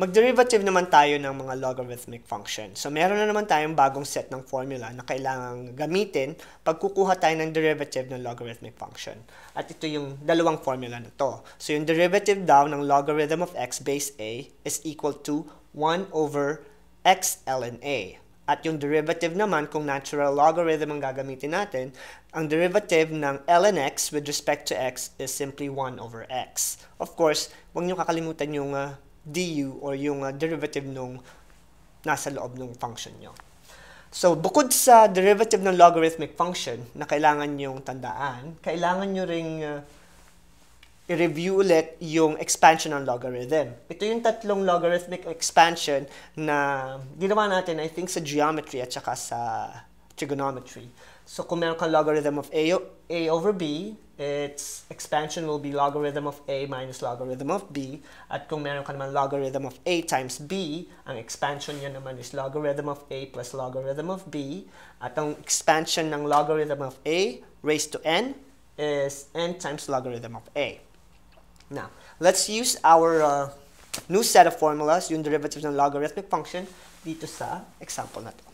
Mag-derivative naman tayo ng mga logarithmic function. So, meron na naman tayong bagong set ng formula na kailangang gamitin pag kukuha tayo ng derivative ng logarithmic function. At ito yung dalawang formula na to. So, yung derivative daw ng logarithm of x base a is equal to 1 over x ln a. At yung derivative naman, kung natural logarithm ang gagamitin natin, ang derivative ng ln x with respect to x is simply 1 over x. Of course, huwag niyo kakalimutan yung uh, du or yung uh, derivative nung nasa loob ng function nyo. So, bukod sa derivative ng logarithmic function na kailangan nyong tandaan, kailangan nyo ring uh, i-review ulit yung expansion ng logarithm. Ito yung tatlong logarithmic expansion na ginawa natin, I think, sa geometry at saka sa trigonometry. So, kung meron kang logarithm of a, a over b, its expansion will be logarithm of a minus logarithm of b. At kung meron ka naman logarithm of a times b, ang expansion niya naman is logarithm of a plus logarithm of b. At ang expansion ng logarithm of a raised to n is n times logarithm of a. Now, let's use our uh, new set of formulas, yung derivatives ng logarithmic function, dito sa example na to.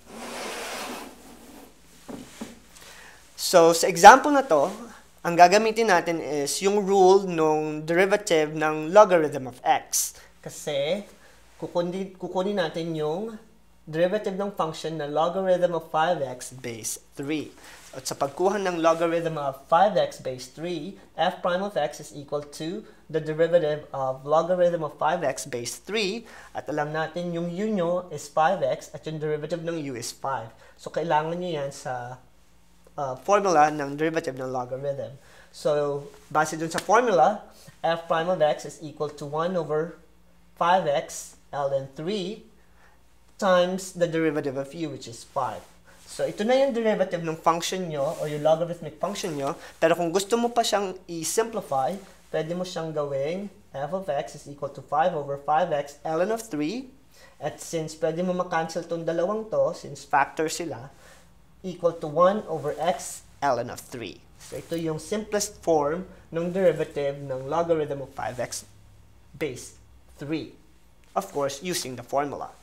So, sa example na to, ang gagamitin natin is yung rule ng derivative ng logarithm of x. Kasi, kukunin, kukunin natin yung derivative ng function na logarithm of 5x base 3. At sa pagkuha ng logarithm of 5x base 3, f prime of x is equal to the derivative of logarithm of 5x base 3. At alam natin yung u nyo is 5x at yung derivative ng u is 5. So, kailangan nyo yan sa uh, formula ng derivative ng logarithm. So, base dun sa formula, f prime of x is equal to 1 over 5x ln 3 times the derivative of u, which is 5. So, ito na yung derivative ng function nyo or yung logarithmic function nyo. Pero kung gusto mo pa siyang i-simplify, pwede mo siyang gawing f of x is equal to 5 over 5x ln of 3. At since pwede mo makancel tong dalawang to, since factor sila, equal to 1 over x ln of 3. So, ito yung simplest form ng derivative ng logarithm of 5x base 3. Of course, using the formula.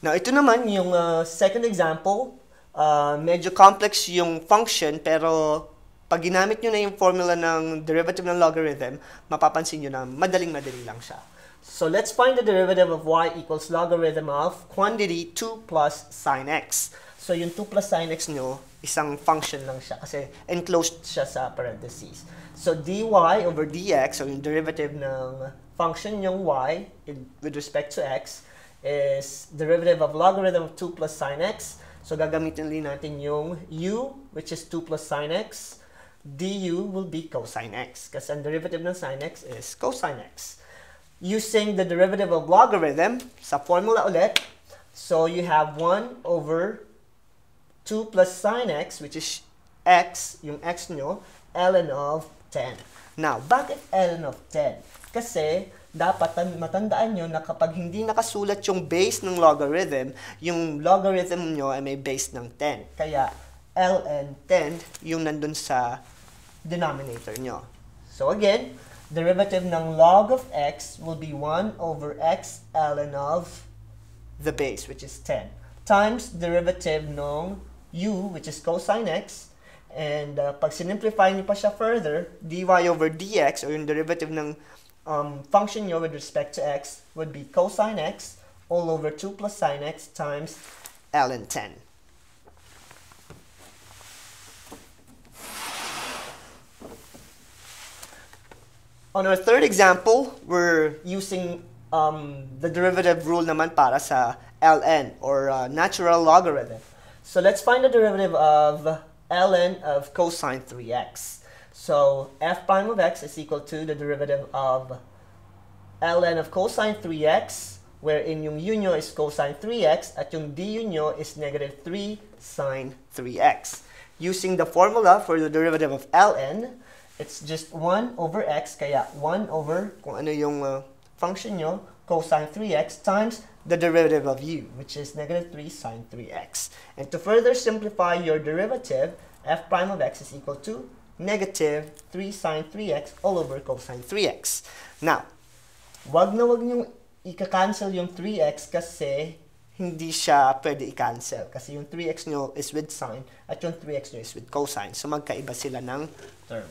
Now, ito naman yung uh, second example. Uh, medyo complex yung function, pero pag ginamit nyo na yung formula ng derivative ng logarithm, mapapansin nyo na madaling-madali lang siya. So let's find the derivative of y equals logarithm of quantity 2 plus sine x. So yung 2 plus sine x nyo, isang function lang siya kasi enclosed siya sa parentheses. So dy over dx, so yung derivative ng function yung y with respect to x, is derivative of logarithm of 2 plus sine x. So gagamitin natin yung u, which is 2 plus sine x. du will be cosine x. Kasi ang derivative ng sine x is cosine x. Using the derivative of logarithm, sa formula ulit, so you have 1 over 2 plus sine x, which is x, yung x nyo, ln of 10. Now, bakit ln of 10? Kasi, dapat matandaan nyo na kapag hindi nakasulat yung base ng logarithm, yung logarithm nyo ay may base ng 10. Kaya, ln 10 yung nandun sa denominator nyo. So again, derivative ng log of x will be 1 over x ln of the base, which is 10, times derivative ng u, which is cosine x, and uh, pag sinimplify niyo pa siya further, dy over dx, or yung derivative ng um, function nyo with respect to x, would be cosine x all over 2 plus sine x times ln 10. On our third example, we're using um, the derivative rule naman para sa ln or uh, natural logarithm. So let's find the derivative of ln of cosine 3x. So f prime of x is equal to the derivative of ln of cosine 3x wherein yung u is cosine 3x at yung du nyo is negative 3 sine 3x. Using the formula for the derivative of ln, it's just 1 over x, kaya 1 over kung ano yung uh, function nyo, cosine 3x times the derivative of u, which is negative 3 sine 3x. And to further simplify your derivative, f prime of x is equal to negative 3 sine 3x all over cosine 3x. Now, wag na wag niyong ika-cancel yung 3x kasi hindi siya pwede i-cancel. Kasi yung 3x nyo is with sine at yung 3x nyo is with cosine. So, magkaiba sila ng term.